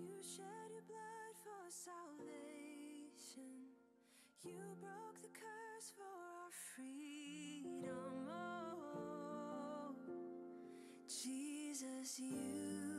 You shed your blood for salvation. You broke the curse for our freedom. Oh, Jesus, you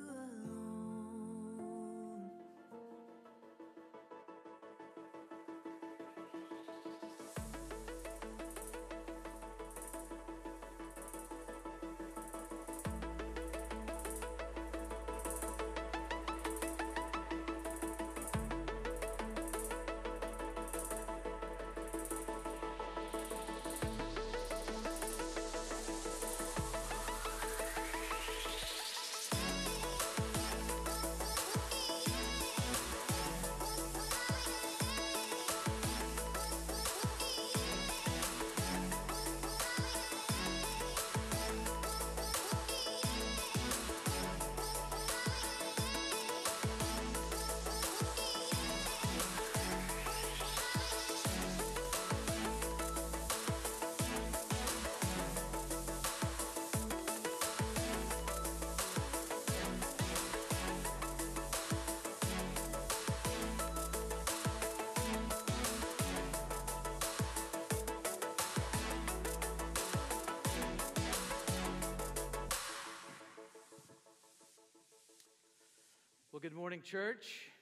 Well, good morning, church.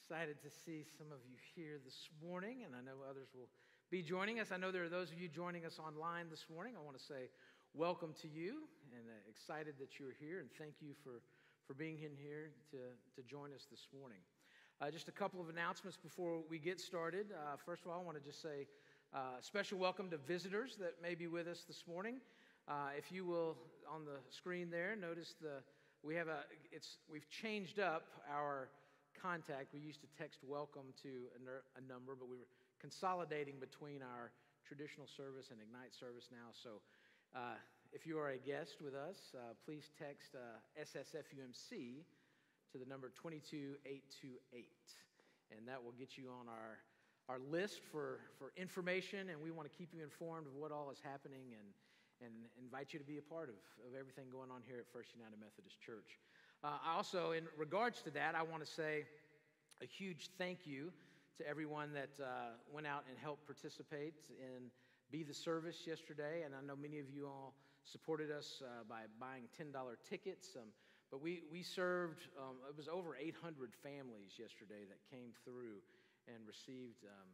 Excited to see some of you here this morning, and I know others will be joining us. I know there are those of you joining us online this morning. I want to say welcome to you, and uh, excited that you're here, and thank you for, for being in here to, to join us this morning. Uh, just a couple of announcements before we get started. Uh, first of all, I want to just say uh, special welcome to visitors that may be with us this morning. Uh, if you will, on the screen there, notice the we have a it's we've changed up our contact. We used to text welcome to a, number, but we were consolidating between our traditional service and Ignite service now. So uh, if you are a guest with us, uh, please text uh, SSFUMC to the number 22828. And that will get you on our, our list for, for information. And we want to keep you informed of what all is happening and, and invite you to be a part of, of everything going on here at First United Methodist Church. Uh, also, in regards to that, I want to say a huge thank you to everyone that uh, went out and helped participate in Be the Service yesterday. And I know many of you all supported us uh, by buying $10 tickets. Um, but we, we served, um, it was over 800 families yesterday that came through and received um,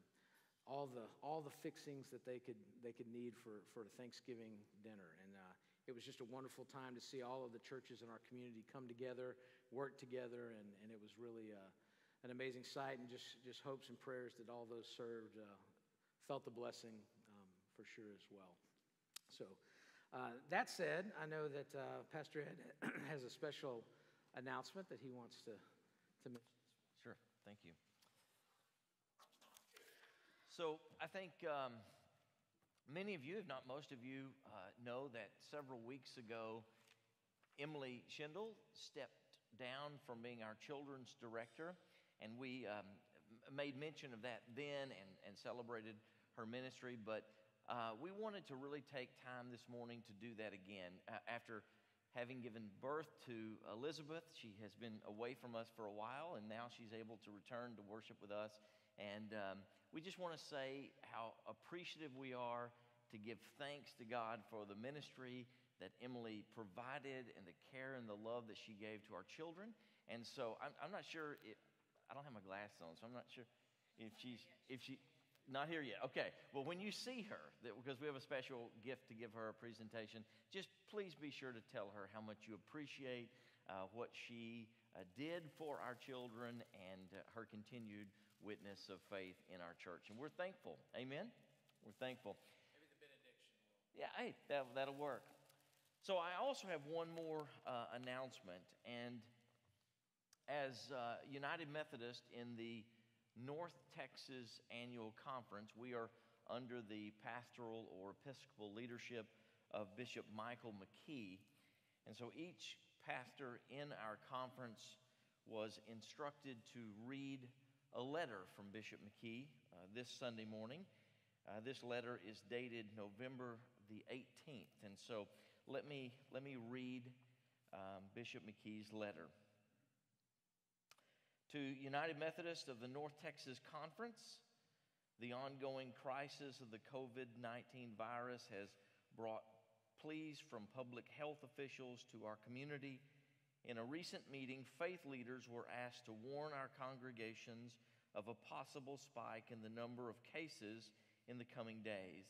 all, the, all the fixings that they could, they could need for, for a Thanksgiving dinner. And uh, it was just a wonderful time to see all of the churches in our community come together, work together, and, and it was really uh, an amazing sight. And just, just hopes and prayers that all those served uh, felt the blessing um, for sure as well. So, uh, that said, I know that uh, Pastor Ed has a special announcement that he wants to, to make. Sure, thank you. So I think um, many of you, if not most of you, uh, know that several weeks ago, Emily Schindel stepped down from being our children's director, and we um, made mention of that then and, and celebrated her ministry. But uh, we wanted to really take time this morning to do that again. Uh, after having given birth to Elizabeth, she has been away from us for a while, and now she's able to return to worship with us. And um, we just want to say how appreciative we are to give thanks to God for the ministry that Emily provided and the care and the love that she gave to our children. And so I'm, I'm not sure, if, I don't have my glasses on, so I'm not sure if she's, if she, not here yet. Okay. Well, when you see her, that, because we have a special gift to give her a presentation, just please be sure to tell her how much you appreciate uh, what she uh, did for our children and uh, her continued witness of faith in our church. And we're thankful. Amen? We're thankful. Maybe the benediction will. Yeah, hey, that, that'll work. So I also have one more uh, announcement. And as uh, United Methodist in the North Texas Annual Conference, we are under the pastoral or episcopal leadership of Bishop Michael McKee. And so each pastor in our conference was instructed to read a letter from Bishop McKee uh, this Sunday morning. Uh, this letter is dated November the 18th. And so let me, let me read um, Bishop McKee's letter. To United Methodist of the North Texas Conference, the ongoing crisis of the COVID 19 virus has brought pleas from public health officials to our community. In a recent meeting, faith leaders were asked to warn our congregations of a possible spike in the number of cases in the coming days.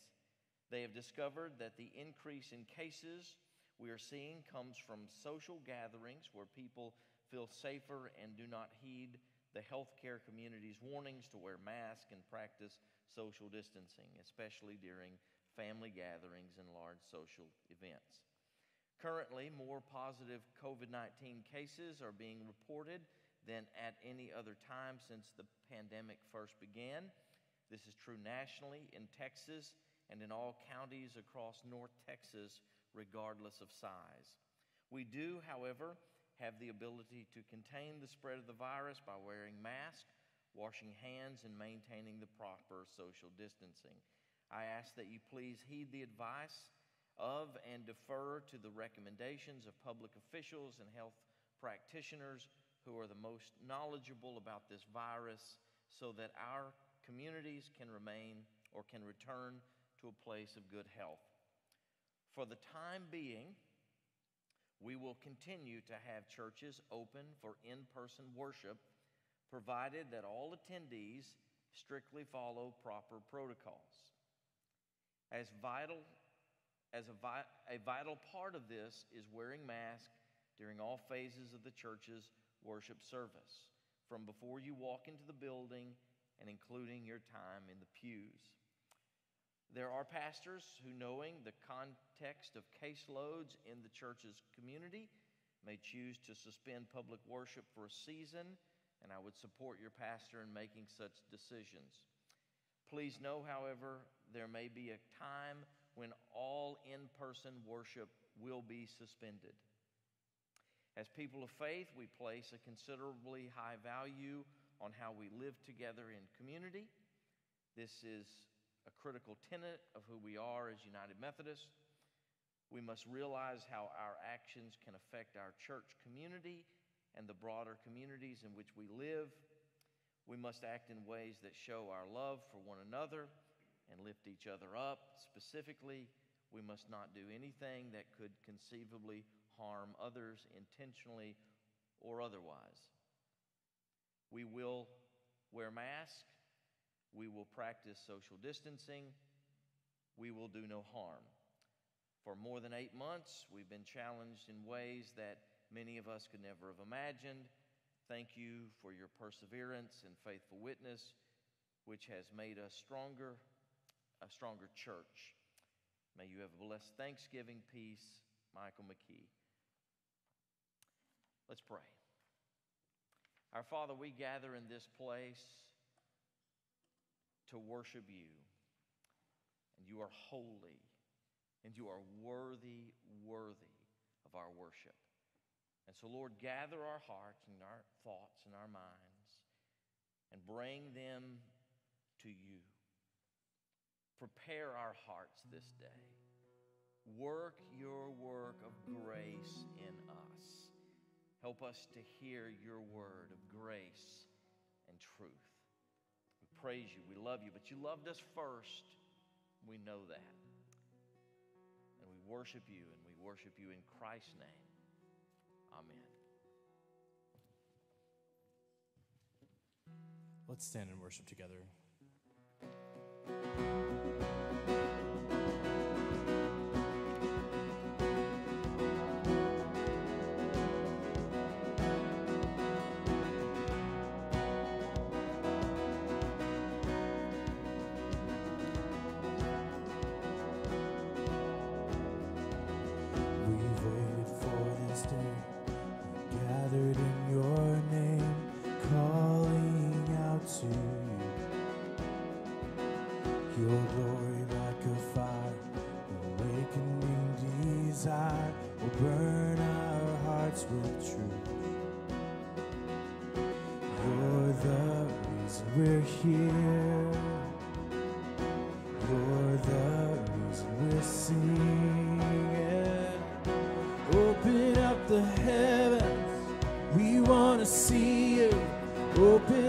They have discovered that the increase in cases we are seeing comes from social gatherings where people feel safer and do not heed the healthcare community's warnings to wear masks and practice social distancing, especially during family gatherings and large social events. Currently, more positive COVID 19 cases are being reported than at any other time since the pandemic first began. This is true nationally in Texas and in all counties across North Texas, regardless of size. We do, however, have the ability to contain the spread of the virus by wearing masks, washing hands, and maintaining the proper social distancing. I ask that you please heed the advice of and defer to the recommendations of public officials and health practitioners who are the most knowledgeable about this virus so that our communities can remain or can return to a place of good health. For the time being, we will continue to have churches open for in person worship, provided that all attendees strictly follow proper protocols. As vital as a, vi- a vital part of this is wearing masks during all phases of the church's worship service, from before you walk into the building and including your time in the pews. There are pastors who, knowing the context of caseloads in the church's community, may choose to suspend public worship for a season, and I would support your pastor in making such decisions. Please know, however, there may be a time when all in person worship will be suspended. As people of faith, we place a considerably high value on how we live together in community. This is a critical tenet of who we are as United Methodists. We must realize how our actions can affect our church community and the broader communities in which we live. We must act in ways that show our love for one another and lift each other up. Specifically, we must not do anything that could conceivably harm others intentionally or otherwise. We will wear masks. We will practice social distancing. We will do no harm. For more than eight months, we've been challenged in ways that many of us could never have imagined. Thank you for your perseverance and faithful witness, which has made us stronger, a stronger church. May you have a blessed Thanksgiving. Peace, Michael McKee. Let's pray. Our Father, we gather in this place to worship you. And you are holy, and you are worthy, worthy of our worship. And so, Lord, gather our hearts and our thoughts and our minds and bring them to you. Prepare our hearts this day. Work your work of grace in us. Help us to hear your word of grace and truth. We praise you. We love you, but you loved us first. We know that. And we worship you, and we worship you in Christ's name. Amen. Let's stand and worship together. We're here. You're the reason we're singing. Open up the heavens, we want to see you. Open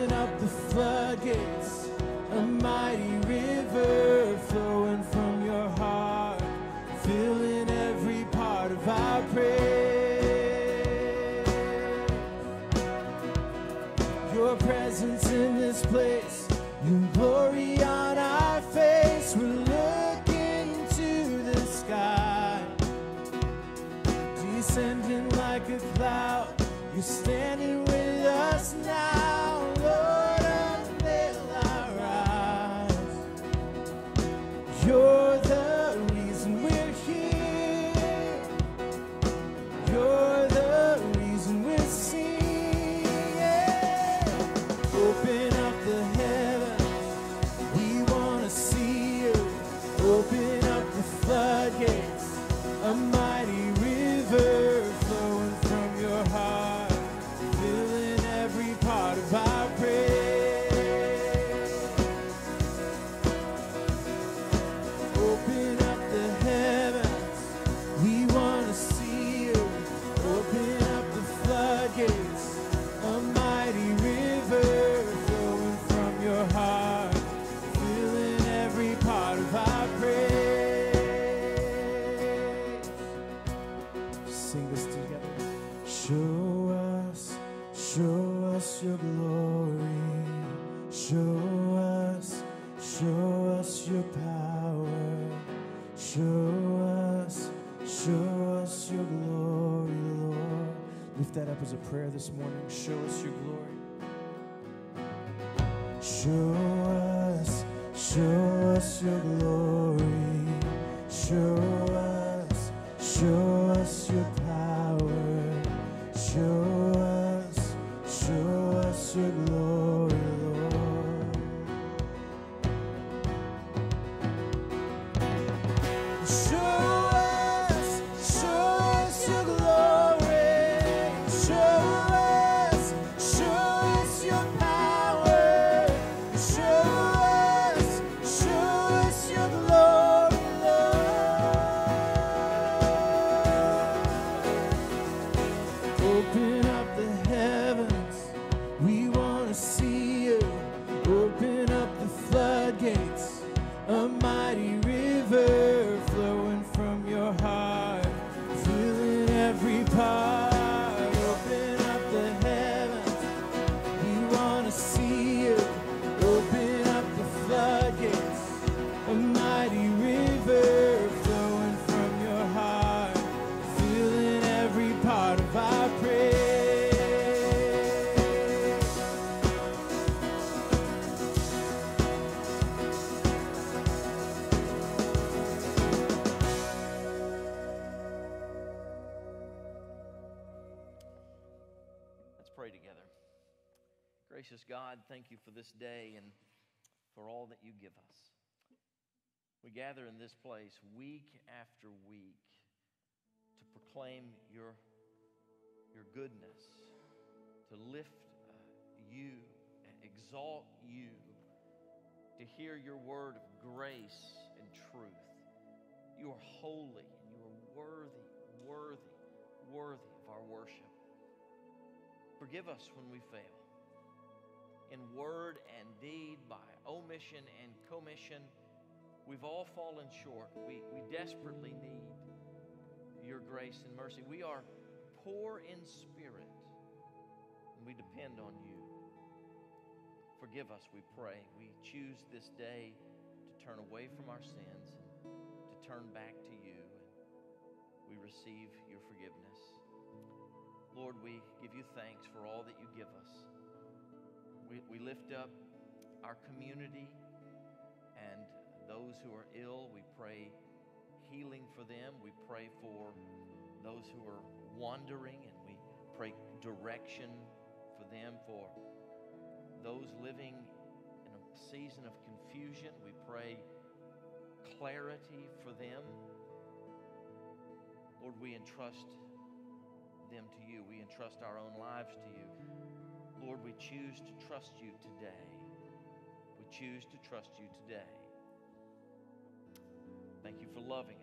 proclaim your, your goodness, to lift uh, you, exalt you, to hear your word of grace and truth. You are holy and you are worthy, worthy, worthy of our worship. Forgive us when we fail. In word and deed, by omission and commission, we've all fallen short. We, we desperately need your grace and mercy. We are poor in spirit, and we depend on you. Forgive us, we pray. We choose this day to turn away from our sins and to turn back to you, and we receive your forgiveness. Lord, we give you thanks for all that you give us. We, we lift up our community and those who are ill. We pray healing for them. We pray for those who are wandering, and we pray direction for them, for those living in a season of confusion. We pray clarity for them. Lord, we entrust them to you. We entrust our own lives to you. Lord, we choose to trust you today. We choose to trust you today. Thank you for loving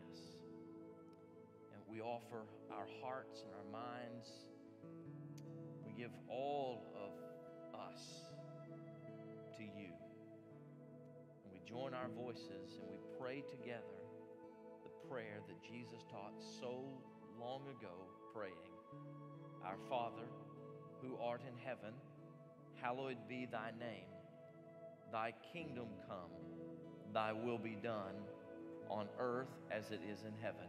we offer our hearts and our minds. We give all of us to you. And we join our voices and we pray together the prayer that Jesus taught so long ago, praying Our Father, who art in heaven, hallowed be thy name. Thy kingdom come, thy will be done on earth as it is in heaven.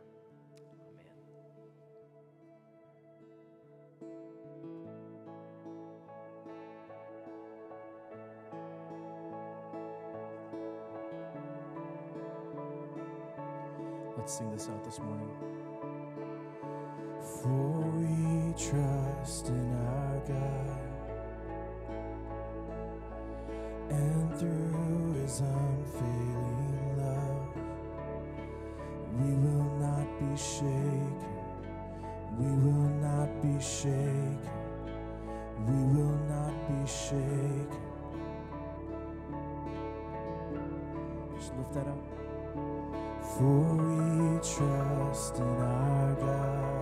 Let's sing this out this morning. For we trust in our God, and through His unfailing love, we will not be shaken. We will not be shaken. We will not be shaken. Just lift that up. For we trust in our God,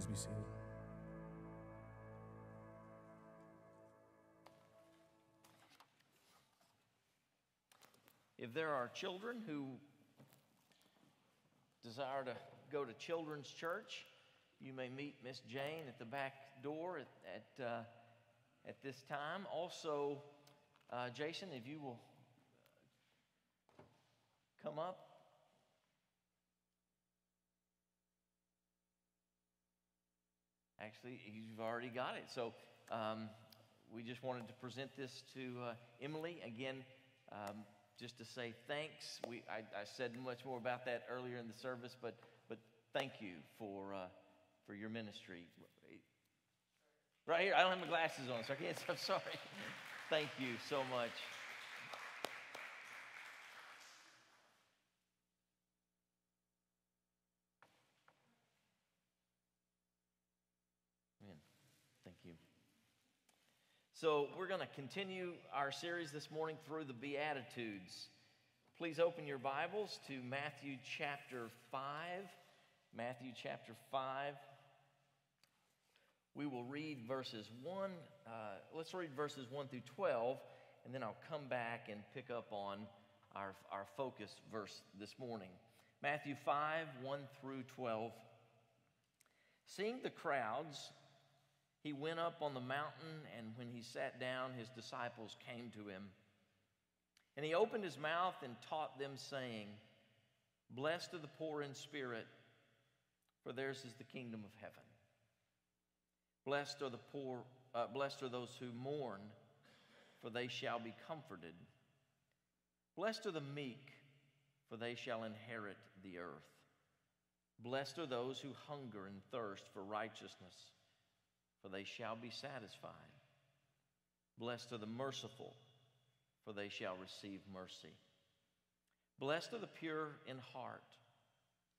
Please be seated. If there are children who desire to go to children's church, you may meet Miss Jane at the back door at, at, uh, at this time. Also, uh, Jason, if you will come up. Actually, you've already got it. So um, we just wanted to present this to uh, Emily. Again, um, just to say thanks. We, I, I said much more about that earlier in the service, but, but thank you for, uh, for your ministry. Right here, I don't have my glasses on, so I can't, I'm sorry. thank you so much. Amen. Thank you. So, we're going to continue our series this morning through the Beatitudes. Please open your Bibles to Matthew chapter 5. Matthew chapter 5. We will read verses 1, uh, let's read verses 1 through 12, and then I'll come back and pick up on our, our focus verse this morning. Matthew 5, 1 through 12. Seeing the crowds, he went up on the mountain, and when he sat down, his disciples came to him. And he opened his mouth and taught them, saying, Blessed are the poor in spirit, for theirs is the kingdom of heaven. Blessed are the poor, uh, blessed are those who mourn, for they shall be comforted. Blessed are the meek, for they shall inherit the earth. Blessed are those who hunger and thirst for righteousness, for they shall be satisfied. Blessed are the merciful, for they shall receive mercy. Blessed are the pure in heart,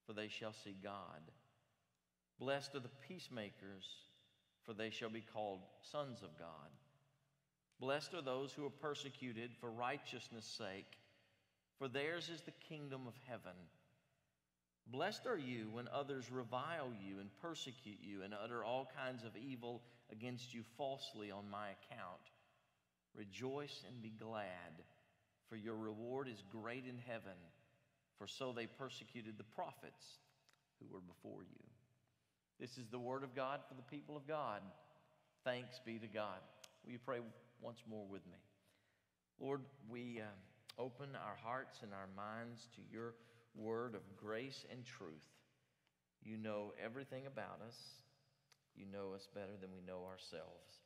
for they shall see God. Blessed are the peacemakers, for they shall be called sons of God. Blessed are those who are persecuted for righteousness' sake, for theirs is the kingdom of heaven. Blessed are you when others revile you and persecute you and utter all kinds of evil against you falsely on my account. Rejoice and be glad, for your reward is great in heaven, for so they persecuted the prophets who were before you. This is the word of God for the people of God. Thanks be to God. Will you pray once more with me? Lord, we uh, open our hearts and our minds to your word of grace and truth. You know everything about us. You know us better than we know ourselves.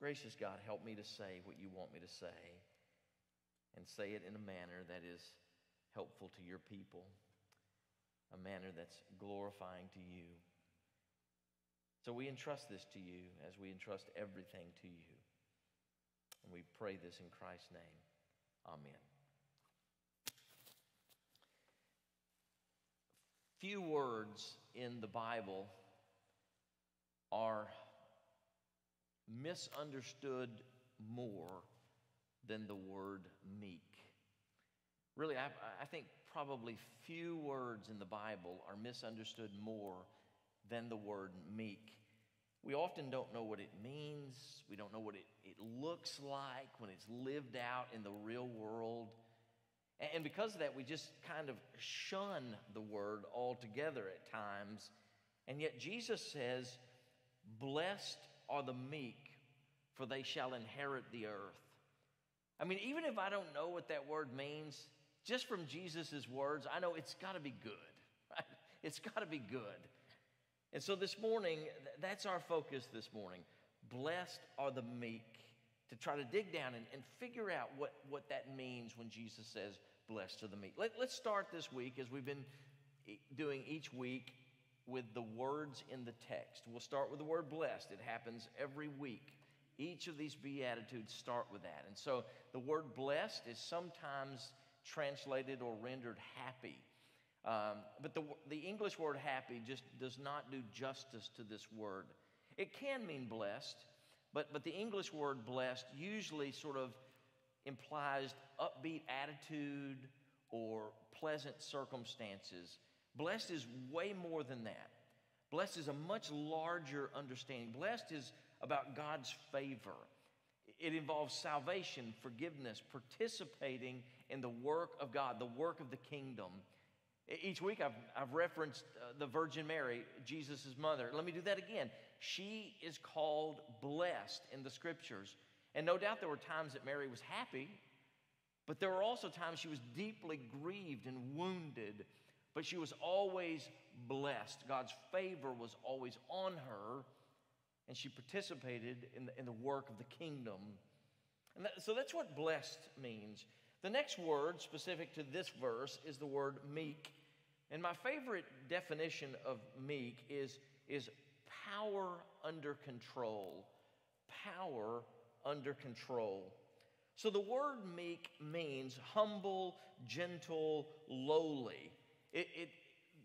Gracious God, help me to say what you want me to say and say it in a manner that is helpful to your people, a manner that's glorifying to you. So we entrust this to you as we entrust everything to you. And we pray this in Christ's name. Amen. Few words in the Bible are misunderstood more than the word meek. Really, I, I think probably few words in the Bible are misunderstood more than the word meek. We often don't know what it means. We don't know what it, it looks like when it's lived out in the real world. And, because of that, we just kind of shun the word altogether at times. And yet, Jesus says, Blessed are the meek, for they shall inherit the earth. I mean, even if I don't know what that word means, just from Jesus' words, I know it's got to be good. Right? It's got to be good. And so this morning, that's our focus this morning. Blessed are the meek, to try to dig down and, and figure out what, what that means when Jesus says, Blessed are the meek. Let, let's start this week, as we've been doing each week, with the words in the text. We'll start with the word blessed. It happens every week. Each of these Beatitudes start with that. And so the word blessed is sometimes translated or rendered happy. Um, but the, the English word happy just does not do justice to this word. It can mean blessed, but, but the English word blessed usually sort of implies upbeat attitude or pleasant circumstances. Blessed is way more than that. Blessed is a much larger understanding. Blessed is about God's favor. It involves salvation, forgiveness, participating in the work of God, the work of the kingdom. Each week I've, I've referenced uh, the Virgin Mary, Jesus' mother. Let me do that again. She is called blessed in the scriptures. And no doubt there were times that Mary was happy, but there were also times she was deeply grieved and wounded, but she was always blessed. God's favor was always on her, and she participated in the, in the work of the kingdom. And that, so that's what blessed means. The next word specific to this verse is the word meek. And my favorite definition of meek is, is power under control. Power under control. So the word meek means humble, gentle, lowly. It, it,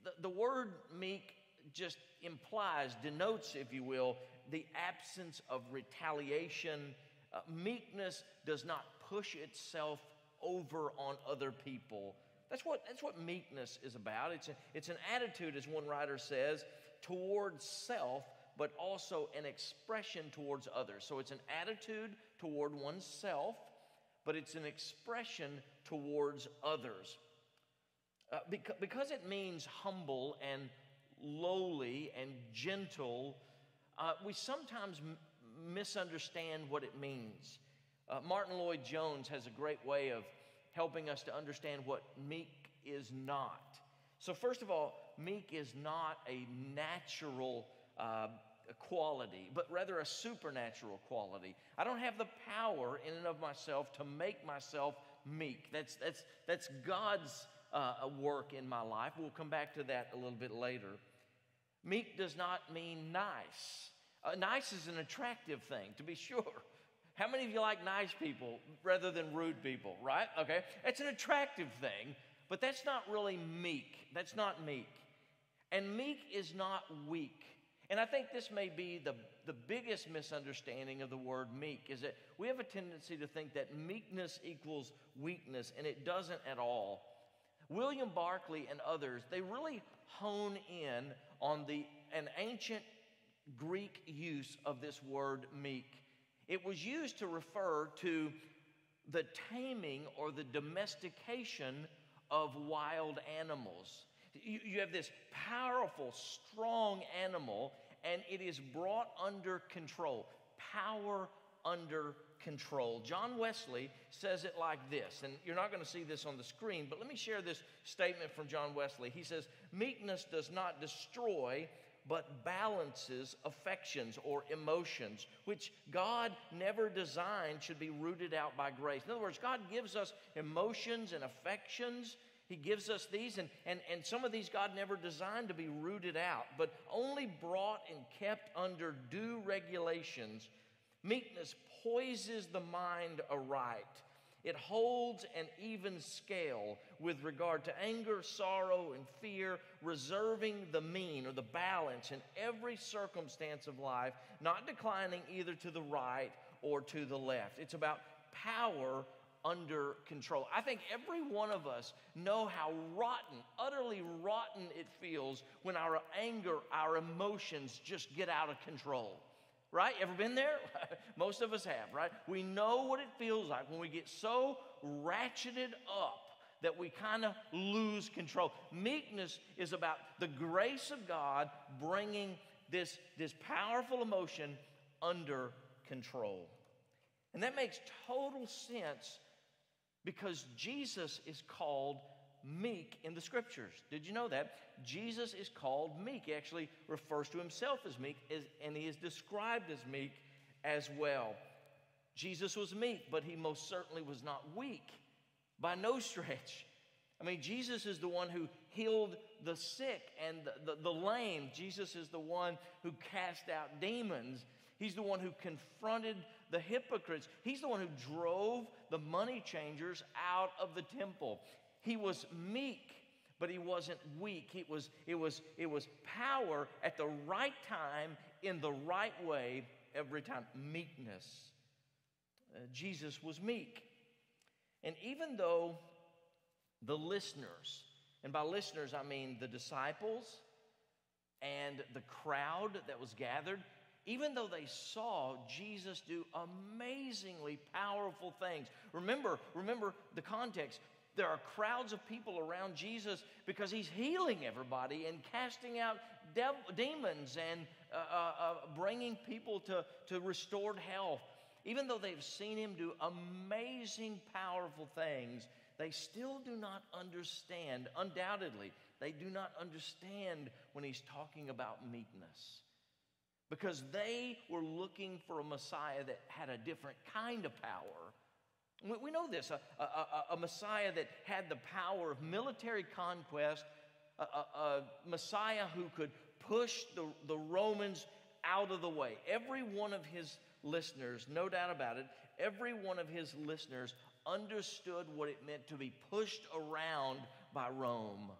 the, the word meek just implies, denotes, if you will, the absence of retaliation. Uh, meekness does not push itself over on other people. That's what, that's what meekness is about. It's, a, it's an attitude, as one writer says, towards self, but also an expression towards others. So it's an attitude toward oneself, but it's an expression towards others. Uh, beca- because it means humble and lowly and gentle, uh, we sometimes m- misunderstand what it means. Uh, Martyn Lloyd-Jones has a great way of helping us to understand what meek is not. So, first of all, meek is not a natural uh, quality, but rather a supernatural quality. I don't have the power in and of myself to make myself meek. That's, that's, that's God's uh, work in my life. We'll come back to that a little bit later. Meek does not mean nice. Uh, nice is an attractive thing, to be sure. How many of you like nice people rather than rude people, right? Okay. It's an attractive thing, but that's not really meek. That's not meek. And meek is not weak. And I think this may be the, the biggest misunderstanding of the word meek is that we have a tendency to think that meekness equals weakness, and it doesn't at all. William Barclay and others, they really hone in on the, an ancient Greek use of this word meek. It was used to refer to the taming or the domestication of wild animals. You, you have this powerful, strong animal, and it is brought under control. Power under control. John Wesley says it like this, and you're not going to see this on the screen, but let me share this statement from John Wesley. He says, Meekness does not destroy, but balances affections or emotions, which God never designed should be rooted out by grace. In other words, God gives us emotions and affections. He gives us these, and, and, and some of these God never designed to be rooted out, but only brought and kept under due regulations. Meekness poises the mind aright. It holds an even scale with regard to anger, sorrow, and fear, reserving the mean or the balance in every circumstance of life, not declining either to the right or to the left. It's about power under control. I think every one of us know how rotten, utterly rotten it feels when our anger, our emotions just get out of control. Right? Ever been there? Most of us have, right? We know what it feels like when we get so ratcheted up that we kind of lose control. Meekness is about the grace of God bringing this, this powerful emotion under control. And that makes total sense because Jesus is called meek in the scriptures. Did you know that? Jesus is called meek. He actually refers to himself as meek, and he is described as meek as well. Jesus was meek, but he most certainly was not weak by no stretch. I mean, Jesus is the one who healed the sick and the, the, the lame. Jesus is the one who cast out demons. He's the one who confronted the hypocrites. He's the one who drove the money changers out of the temple. He was meek, but he wasn't weak. It was, it was, it was power at the right time, in the right way, every time. Meekness. Uh, Jesus was meek. And even though the listeners, and by listeners I mean the disciples and the crowd that was gathered, even though they saw Jesus do amazingly powerful things. Remember, remember the context. There are crowds of people around Jesus because he's healing everybody and casting out dev- demons and uh, uh, uh, bringing people to, to restored health. Even though they've seen him do amazing, powerful things, they still do not understand. Undoubtedly, they do not understand when he's talking about meekness because they were looking for a Messiah that had a different kind of power. We, know this a, a, a- a Messiah that had the power of military conquest, a Messiah who could push the, the Romans out of the way. Every one of his listeners, no doubt about it, every one of his listeners understood what it meant to be pushed around by Rome.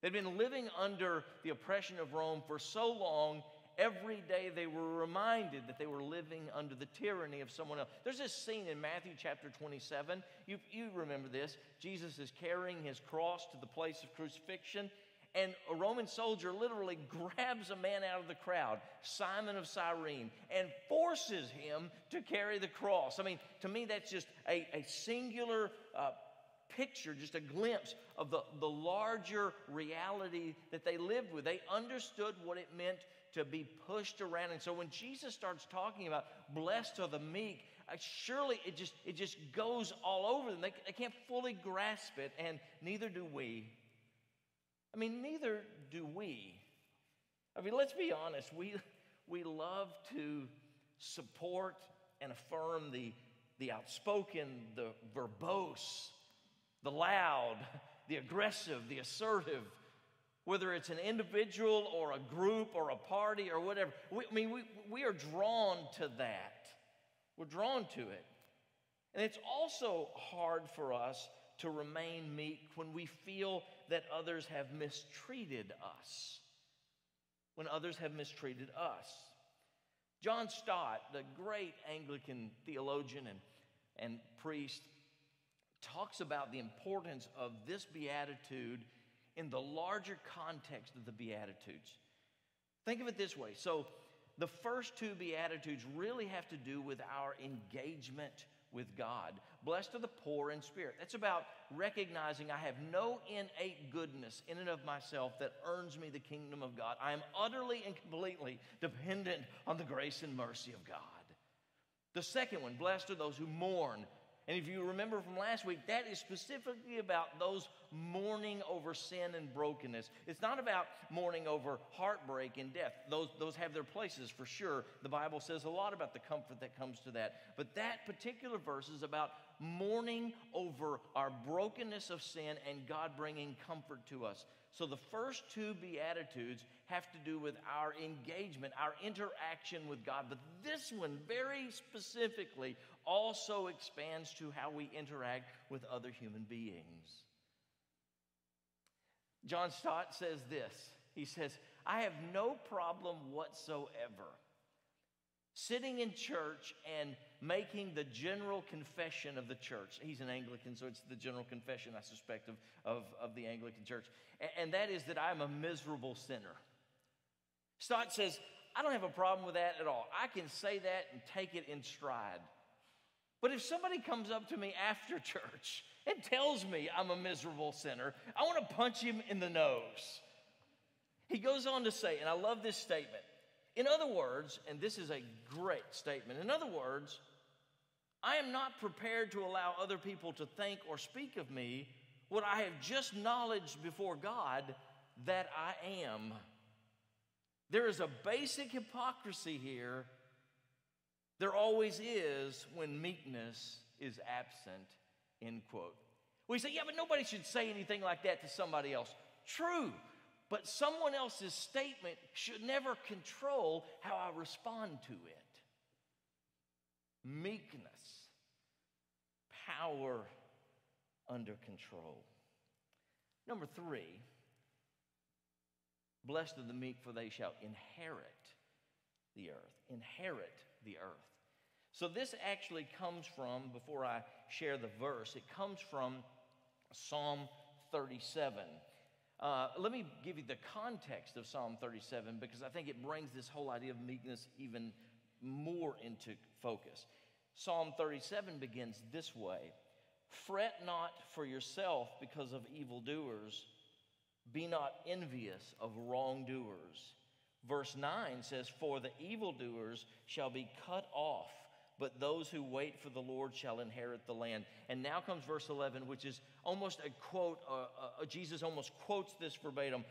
They'd been living under the oppression of Rome for so long, every day they were reminded that they were living under the tyranny of someone else. There's this scene in Matthew chapter 27. You, you remember this. Jesus is carrying his cross to the place of crucifixion, and a Roman soldier literally grabs a man out of the crowd, Simon of Cyrene, and forces him to carry the cross. I mean, to me, that's just a, a singular. Uh, picture, just a glimpse of the, the larger reality that they lived with. They understood what it meant to be pushed around. And so when Jesus starts talking about blessed are the meek, uh, surely it just, it just goes all over them. They, they can't fully grasp it, and neither do we. I mean, neither do we. I mean, let's be honest. We, we love to support and affirm the, the outspoken, the verbose, the loud, the aggressive, the assertive, whether it's an individual or a group or a party or whatever. We, I mean, we, we are drawn to that. We're drawn to it. And it's also hard for us to remain meek when we feel that others have mistreated us. When others have mistreated us. John Stott, the great Anglican theologian and, and priest, talks about the importance of this beatitude in the larger context of the Beatitudes. Think of it this way. So, the first two Beatitudes really have to do with our engagement with God. Blessed are the poor in spirit. That's about recognizing I have no innate goodness in and of myself that earns me the kingdom of God. I am utterly and completely dependent on the grace and mercy of God. The second one, blessed are those who mourn. And if you remember from last week, that is specifically about those mourning over sin and brokenness. It's not about mourning over heartbreak and death. Those, those have their places for sure. The Bible says a lot about the comfort that comes to that. But that particular verse is about mourning over our brokenness of sin and God bringing comfort to us. So the first two Beatitudes have to do with our engagement, our interaction with God. But this one, very specifically, also expands to how we interact with other human beings. John Stott says this He says, I have no problem whatsoever sitting in church and making the general confession of the church. He's an Anglican, so it's the general confession, I suspect, of, of, of the Anglican church. A- And that is that I'm a miserable sinner. Stott says, I don't have a problem with that at all. I can say that and take it in stride. But if somebody comes up to me after church and tells me I'm a miserable sinner, I want to punch him in the nose. He goes on to say, and I love this statement. In other words, and this is a great statement, in other words, I am not prepared to allow other people to think or speak of me what I have just knowledged before God that I am. There is a basic hypocrisy here. There always is when meekness is absent, end quote. We say, yeah, but nobody should say anything like that to somebody else. True, but someone else's statement should never control how I respond to it. Meekness, power under control. Number three, blessed are the meek, for they shall inherit the earth. Inherit the earth. So, this actually comes from, before I share the verse, it comes from Psalm 37. Uh, let me give you the context of Psalm 37 because I think it brings this whole idea of meekness even more into focus. Psalm 37 begins this way Fret not for yourself because of evildoers, be not envious of wrongdoers. Verse 9 says, For the evildoers shall be cut off, but those who wait for the Lord shall inherit the land. And now comes verse 11, which is almost a quote, uh, uh, Jesus almost quotes this verbatim.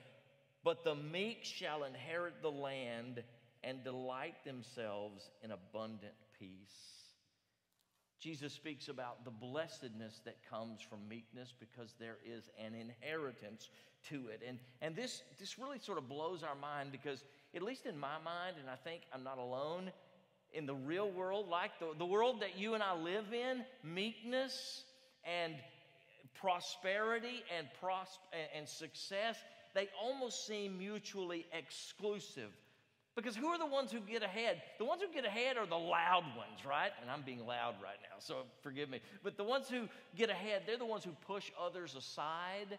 But the meek shall inherit the land and delight themselves in abundant peace. Jesus speaks about the blessedness that comes from meekness because there is an inheritance to it. And, and this, this really sort of blows our mind because, at least in my mind, and I think I'm not alone, in the real world, like the, the world that you and I live in, meekness and prosperity and, pros- and success, they almost seem mutually exclusive. Because who are the ones who get ahead? The ones who get ahead are the loud ones, right? And I'm being loud right now, so forgive me. But the ones who get ahead, they're the ones who push others aside.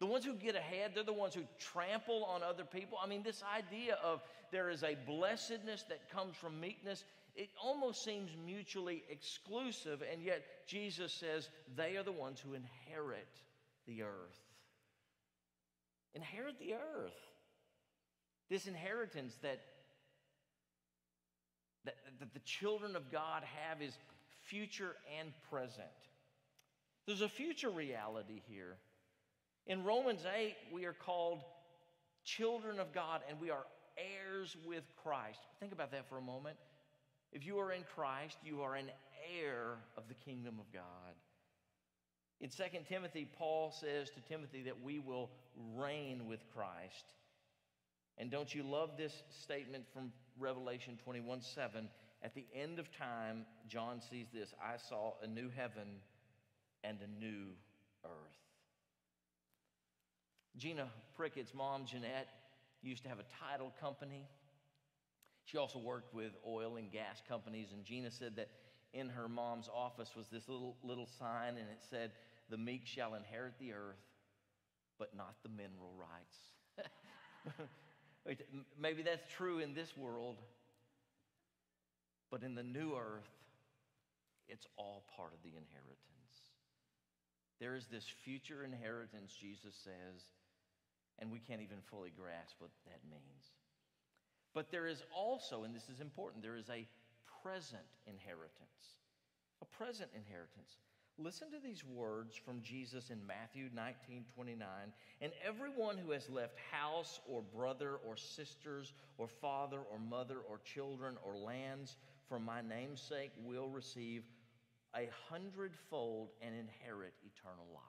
The ones who get ahead, they're the ones who trample on other people. I mean, this idea of there is a blessedness that comes from meekness, it almost seems mutually exclusive, and yet Jesus says they are the ones who inherit the earth. Inherit the earth. This inheritance that that, that the children of God have is future and present. There's a future reality here. In Romans 8, we are called children of God and we are heirs with Christ. Think about that for a moment. If you are in Christ, you are an heir of the kingdom of God. In 2 Timothy, Paul says to Timothy that we will reign with Christ. And don't you love this statement from Revelation 21 7? At the end of time, John sees this I saw a new heaven and a new earth. Gina Prickett's mom, Jeanette, used to have a title company. She also worked with oil and gas companies, and Gina said that in her mom's office was this little, little sign, and it said, The meek shall inherit the earth, but not the mineral rights. Maybe that's true in this world, but in the new earth, it's all part of the inheritance. There is this future inheritance, Jesus says, and we can't even fully grasp what that means. But there is also, and this is important, there is a present inheritance. A present inheritance. Listen to these words from Jesus in Matthew 19 29. And everyone who has left house or brother or sisters or father or mother or children or lands for my name's sake will receive a hundredfold and inherit eternal life.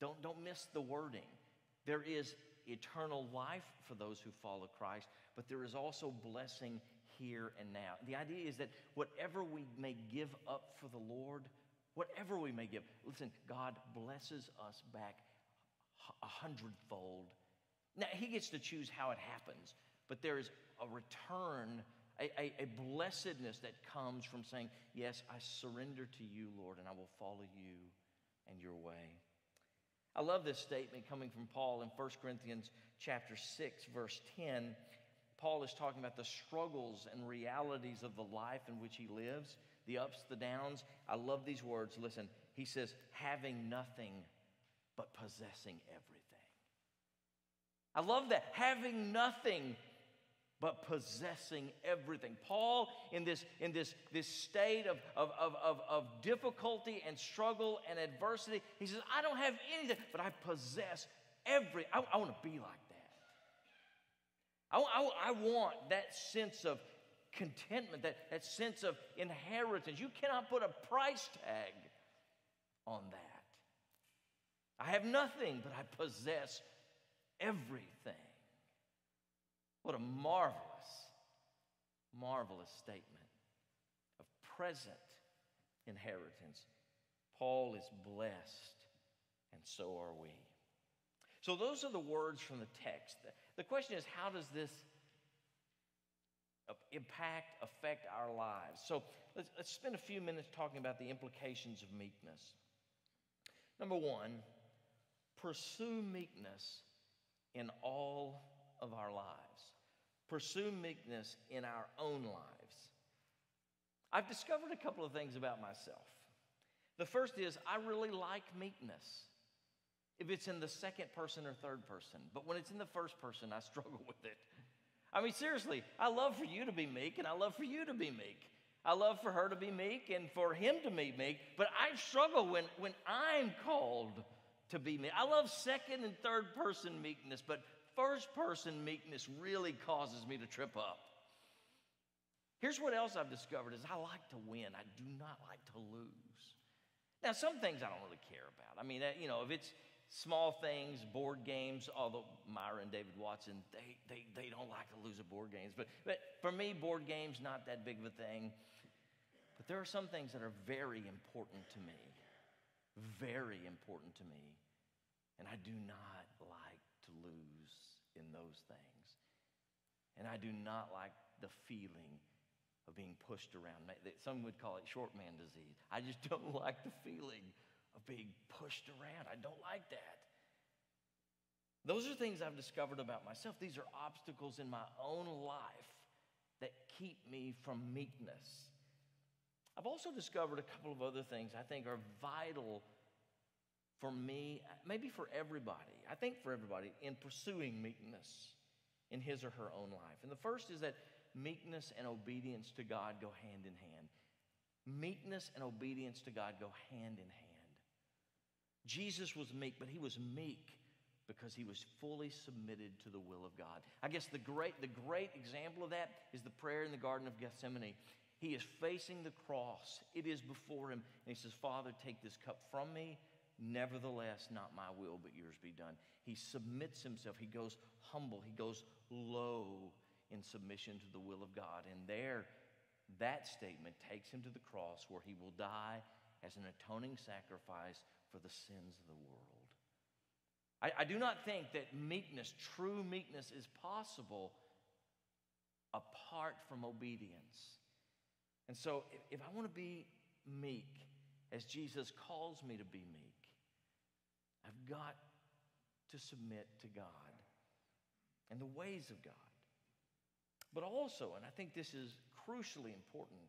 Don't, don't miss the wording. There is eternal life for those who follow Christ, but there is also blessing here and now. The idea is that whatever we may give up for the Lord, whatever we may give, listen, God blesses us back a hundredfold. Now, He gets to choose how it happens, but there is a return, a, a, a blessedness that comes from saying, Yes, I surrender to you, Lord, and I will follow you and your way. I love this statement coming from Paul in 1 Corinthians chapter 6 verse 10. Paul is talking about the struggles and realities of the life in which he lives, the ups, the downs. I love these words. Listen, he says, having nothing but possessing everything. I love that. Having nothing but possessing everything. Paul, in this, in this, this state of, of, of, of, difficulty and struggle and adversity, he says, I don't have anything, but I possess every. I, I want to be like that. I, I, I want that sense of contentment, that, that sense of inheritance. You cannot put a price tag on that. I have nothing, but I possess everything. What a marvelous, marvelous statement of present inheritance. Paul is blessed, and so are we. So, those are the words from the text. The question is, how does this impact, affect our lives? So, let's, let's spend a few minutes talking about the implications of meekness. Number one, pursue meekness in all of our lives. Pursue meekness in our own lives. I've discovered a couple of things about myself. The first is I really like meekness if it's in the second person or third person, but when it's in the first person, I struggle with it. I mean, seriously, I love for you to be meek and I love for you to be meek. I love for her to be meek and for him to be meek, but I struggle when, when I'm called to be meek. I love second and third person meekness, but first person meekness really causes me to trip up. Here's what else I've discovered is I like to win. I do not like to lose. Now, some things I don't really care about. I mean, you know, if it's small things, board games, although Myra and David Watson, they, they, they don't like to lose at board games. But, but for me, board games, not that big of a thing. But there are some things that are very important to me. Very important to me. And I do not like in those things. And I do not like the feeling of being pushed around. Some would call it short man disease. I just don't like the feeling of being pushed around. I don't like that. Those are things I've discovered about myself. These are obstacles in my own life that keep me from meekness. I've also discovered a couple of other things I think are vital for me, maybe for everybody, I think for everybody, in pursuing meekness in his or her own life. And the first is that meekness and obedience to God go hand in hand. Meekness and obedience to God go hand in hand. Jesus was meek, but he was meek because he was fully submitted to the will of God. I guess the great, the great example of that is the prayer in the Garden of Gethsemane. He is facing the cross, it is before him, and he says, Father, take this cup from me. Nevertheless, not my will, but yours be done. He submits himself. He goes humble. He goes low in submission to the will of God. And there, that statement takes him to the cross where he will die as an atoning sacrifice for the sins of the world. I, I do not think that meekness, true meekness, is possible apart from obedience. And so, if, if I want to be meek, as Jesus calls me to be meek, I've got to submit to God and the ways of God. But also, and I think this is crucially important,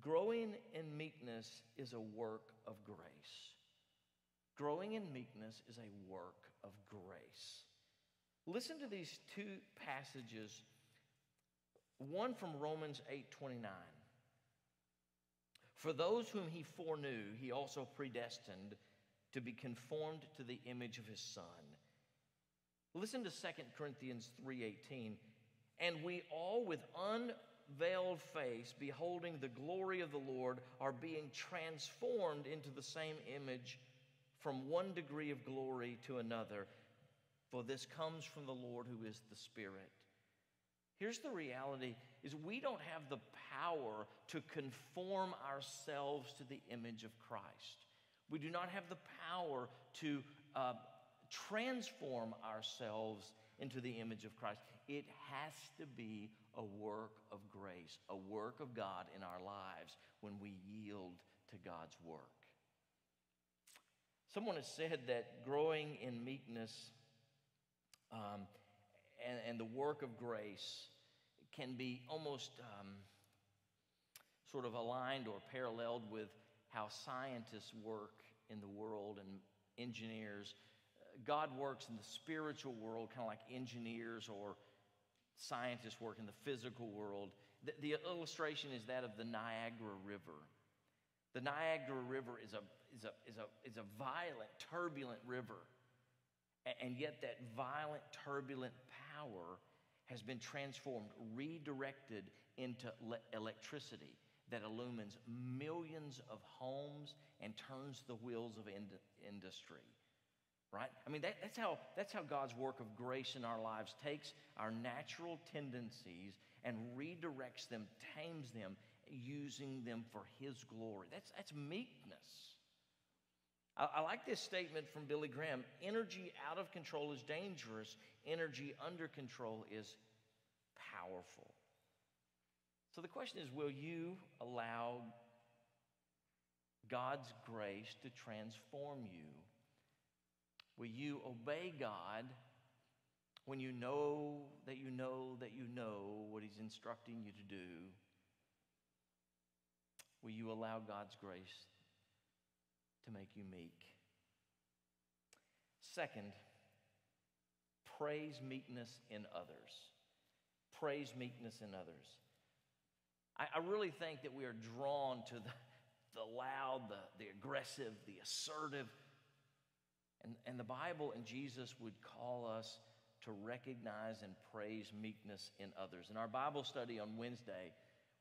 growing in meekness is a work of grace. Growing in meekness is a work of grace. Listen to these two passages. One from Romans 8:29. For those whom he foreknew, he also predestined to be conformed to the image of his son. Listen to 2 Corinthians 3:18. And we all with unveiled face, beholding the glory of the Lord, are being transformed into the same image from one degree of glory to another. For this comes from the Lord who is the Spirit. Here's the reality is we don't have the power to conform ourselves to the image of Christ. We do not have the power to uh, transform ourselves into the image of Christ. It has to be a work of grace, a work of God in our lives when we yield to God's work. Someone has said that growing in meekness um, and, and the work of grace can be almost um, sort of aligned or paralleled with how scientists work in the world and engineers. God works in the spiritual world, kind of like engineers or scientists work in the physical world. The, the illustration is that of the Niagara River. The Niagara River is a, is a, is a, is a violent, turbulent river. And yet, that violent, turbulent power has been transformed, redirected into le- electricity that illumines millions of homes and turns the wheels of ind- industry. Right? I mean, that, that's, how, that's how God's work of grace in our lives takes our natural tendencies and redirects them, tames them, using them for His glory. That's, that's meekness. I, I like this statement from Billy Graham energy out of control is dangerous, energy under control is powerful. So the question is will you allow God's grace to transform you? Will you obey God when you know that you know that you know what He's instructing you to do? Will you allow God's grace to make you meek? Second, praise meekness in others. Praise meekness in others. I, I really think that we are drawn to the, the loud, the, the aggressive, the assertive. And, and the Bible and Jesus would call us to recognize and praise meekness in others. In our Bible study on Wednesday,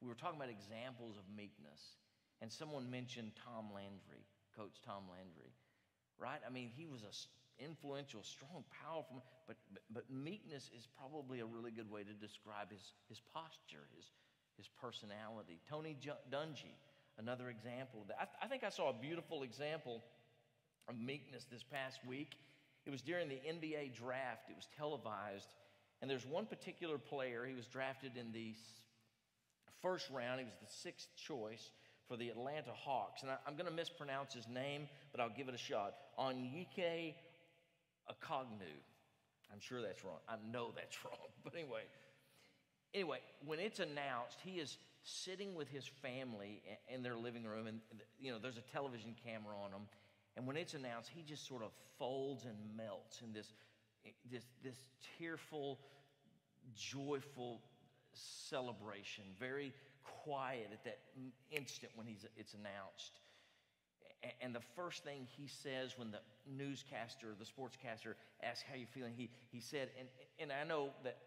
we were talking about examples of meekness. And someone mentioned Tom Landry, Coach Tom Landry, right? I mean, he was an influential, strong, powerful, but, but, but meekness is probably a really good way to describe his, his posture, his, his personality. Tony Dungy, another example of that. I, I think I saw a beautiful example of meekness this past week. It was during the NBA draft, it was televised, and there's one particular player, he was drafted in the first round, he was the sixth choice for the Atlanta Hawks. And I, am going to mispronounce his name, but I'll give it a shot. Onyike Akognu. I'm sure that's wrong. I know that's wrong. But anyway, anyway, when it's announced, he is sitting with his family in their living room, and you know there's a television camera on him. And when it's announced, he just sort of folds and melts in this, this, this tearful, joyful celebration. Very quiet at that instant when he's, it's announced. And the first thing he says when the newscaster, the sportscaster, asks how you feeling, he, he said, and, and I know that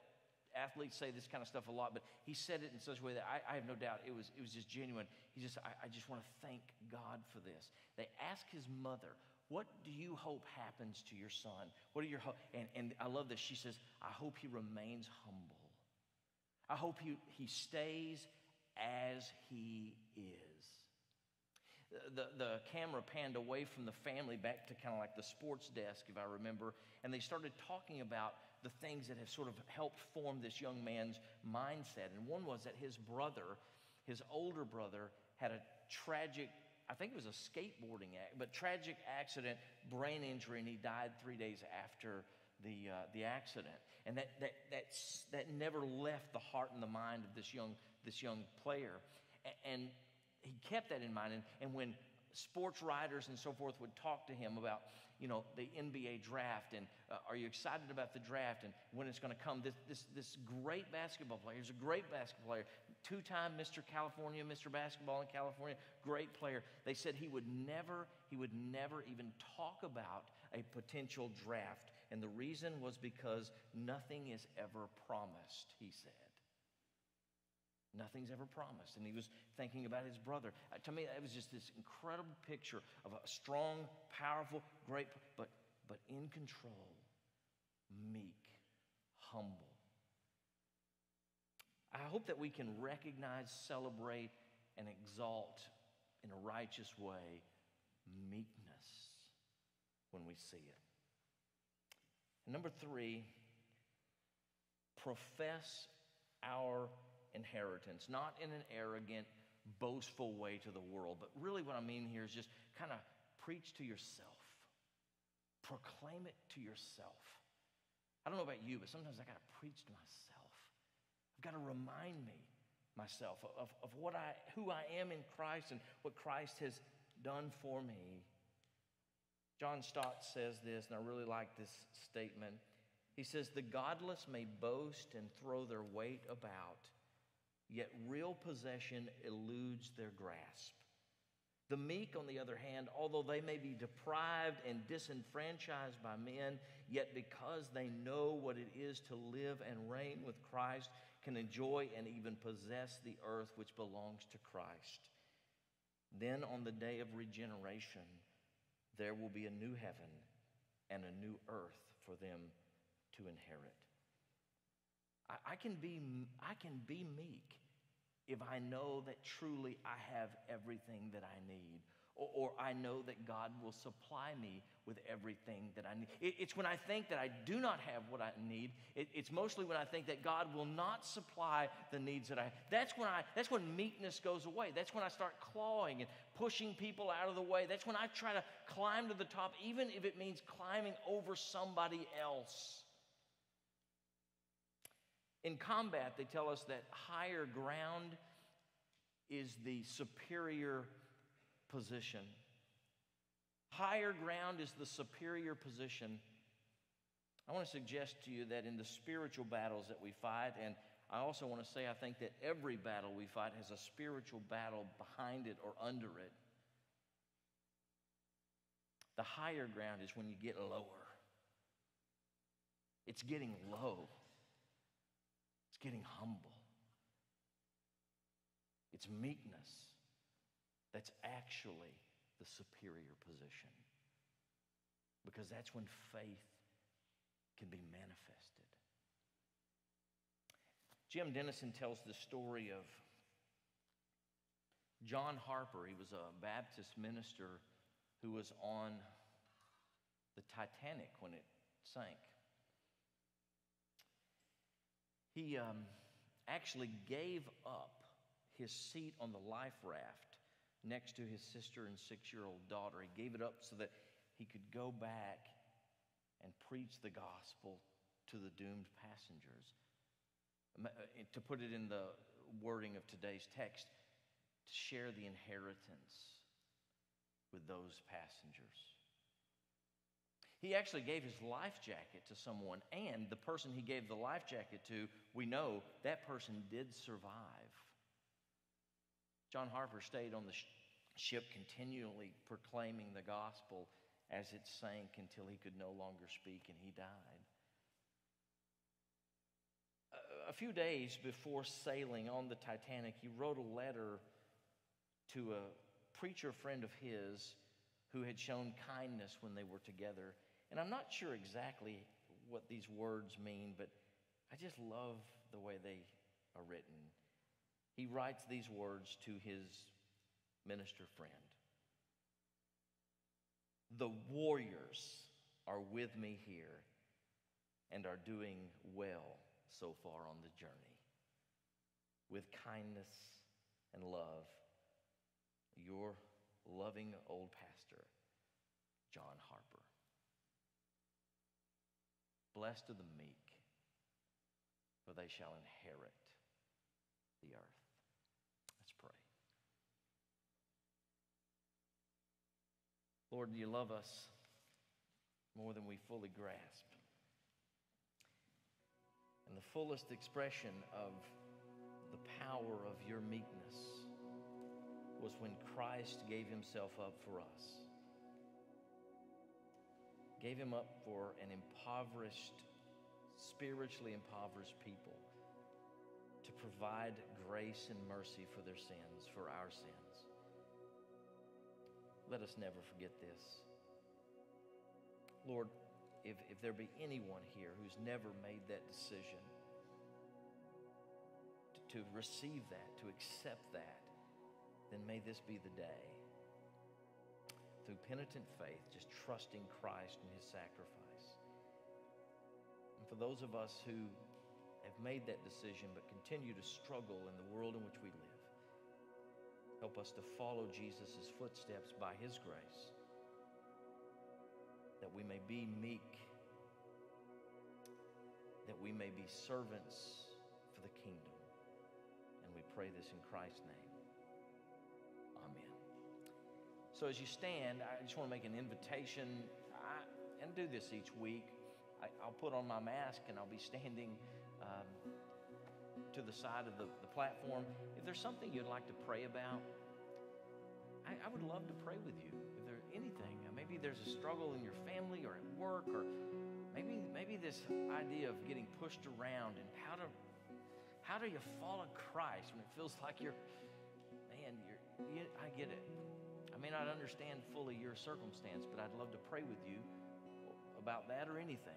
athletes say this kind of stuff a lot, but he said it in such a way that I, I have no doubt it was, it was just genuine. He just, I, I just want to thank God for this. They ask his mother, what do you hope happens to your son? What are your hope? And, and I love this. She says, I hope he remains humble. I hope he, he stays as he is the, the camera panned away from the family back to kind of like the sports desk, if I remember, and they started talking about the things that have sort of helped form this young man's mindset. And one was that his brother, his older brother, had a tragic, I think it was a skateboarding act, but tragic accident, brain injury, and he died three days after the, uh, the accident. And that, that, that's, that never left the heart and the mind of this young, this young player. A- And he kept that in mind. And, and when sports writers and so forth would talk to him about, you know, the NBA draft and uh, are you excited about the draft and when it's going to come, this, this, this great basketball player, he's a great basketball player, two time Mr. California, Mr. Basketball in California, great player. They said he would never, he would never even talk about a potential draft. And the reason was because nothing is ever promised, he said. Nothing's ever promised. And he was thinking about his brother. Uh, to me, it was just this incredible picture of a strong, powerful, great, but, but in control, meek, humble. I hope that we can recognize, celebrate, and exalt in a righteous way meekness when we see it. And number three, profess our inheritance, not in an arrogant, boastful way to the world, but really what I mean here is just kind of preach to yourself, proclaim it to yourself. I don't know about you, but sometimes I got to preach to myself. I've got to remind me myself of, of what I, who I am in Christ and what Christ has done for me. John Stott says this, and I really like this statement. He says, The godless may boast and throw their weight about, yet real possession eludes their grasp. The meek, on the other hand, although they may be deprived and disenfranchised by men, yet because they know what it is to live and reign with Christ, can enjoy and even possess the earth which belongs to Christ. Then on the day of regeneration, there will be a new heaven and a new earth for them to inherit. I, I, can, be, I can be meek if I know that truly I have everything that I need, or, or I know that God will supply me with everything that I need. It, it's when I think that I do not have what I need. It, it's mostly when I think that God will not supply the needs that I have. That's when I. That's when meekness goes away. That's when I start clawing and pushing people out of the way. That's when I try to climb to the top, even if it means climbing over somebody else. In combat, they tell us that higher ground is the superior position. Higher ground is the superior position. I want to suggest to you that in the spiritual battles that we fight, and I also want to say I think that every battle we fight has a spiritual battle behind it or under it. The higher ground is when you get lower. It's getting low. Getting humble. It's meekness that's actually the superior position. Because that's when faith can be manifested. Jim Denison tells the story of John Harper. He was a Baptist minister who was on the Titanic when it sank. He um, actually gave up his seat on the life raft next to his sister and six year old daughter. He gave it up so that he could go back and preach the gospel to the doomed passengers. Uh, to put it in the wording of today's text, to share the inheritance with those passengers. He actually gave his life jacket to someone, and the person he gave the life jacket to, we know that person did survive. John Harper stayed on the ship continually proclaiming the gospel as it sank until he could no longer speak and he died. A few days before sailing on the Titanic, he wrote a letter to a preacher friend of his who had shown kindness when they were together. And I'm not sure exactly what these words mean, but I just love the way they are written. He writes these words to his minister friend The warriors are with me here and are doing well so far on the journey. With kindness and love, your loving old pastor, John Harper. Blessed are the meek, for they shall inherit the earth. Let's pray. Lord, you love us more than we fully grasp. And the fullest expression of the power of your meekness was when Christ gave himself up for us. Gave him up for an impoverished, spiritually impoverished people to provide grace and mercy for their sins, for our sins. Let us never forget this. Lord, if, if there be anyone here who's never made that decision to, to receive that, to accept that, then may this be the day. Through penitent faith, just trusting Christ and his sacrifice. And for those of us who have made that decision but continue to struggle in the world in which we live, help us to follow Jesus' footsteps by his grace that we may be meek, that we may be servants for the kingdom. And we pray this in Christ's name. So as you stand, I just want to make an invitation, I, and do this each week. I, I'll put on my mask and I'll be standing um, to the side of the, the platform. If there's something you'd like to pray about, I, I would love to pray with you. If there's anything, maybe there's a struggle in your family or at work, or maybe maybe this idea of getting pushed around and how to how do you follow Christ when it feels like you're man, you're you, I get it. May not understand fully your circumstance, but I'd love to pray with you about that or anything.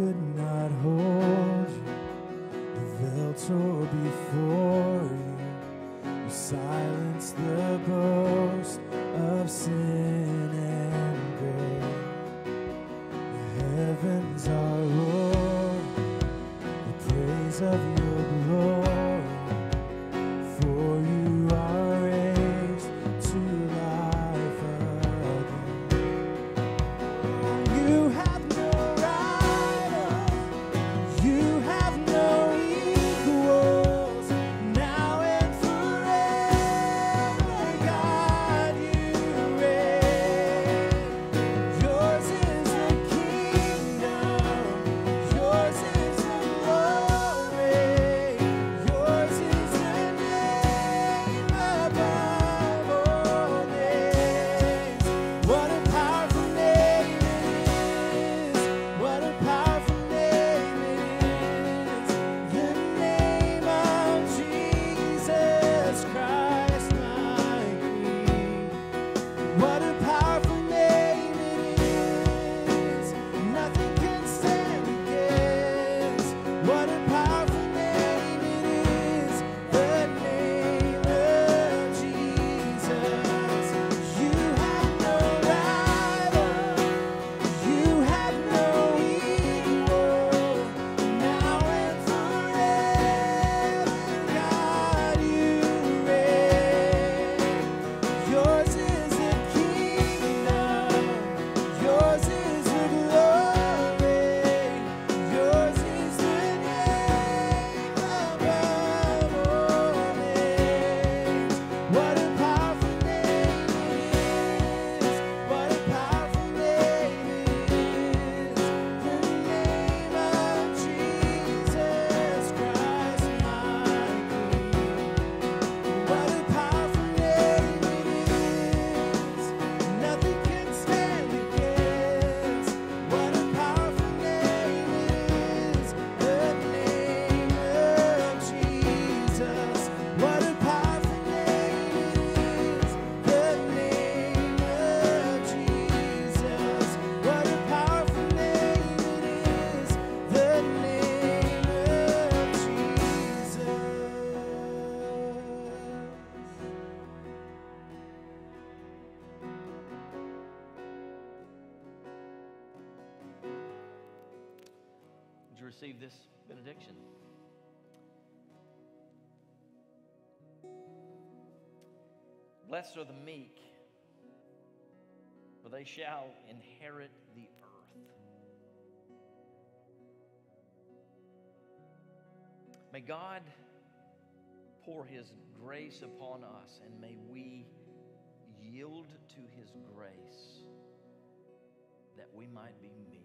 Death could Blessed are the meek, for they shall inherit the earth. May God pour his grace upon us, and may we yield to his grace that we might be meek.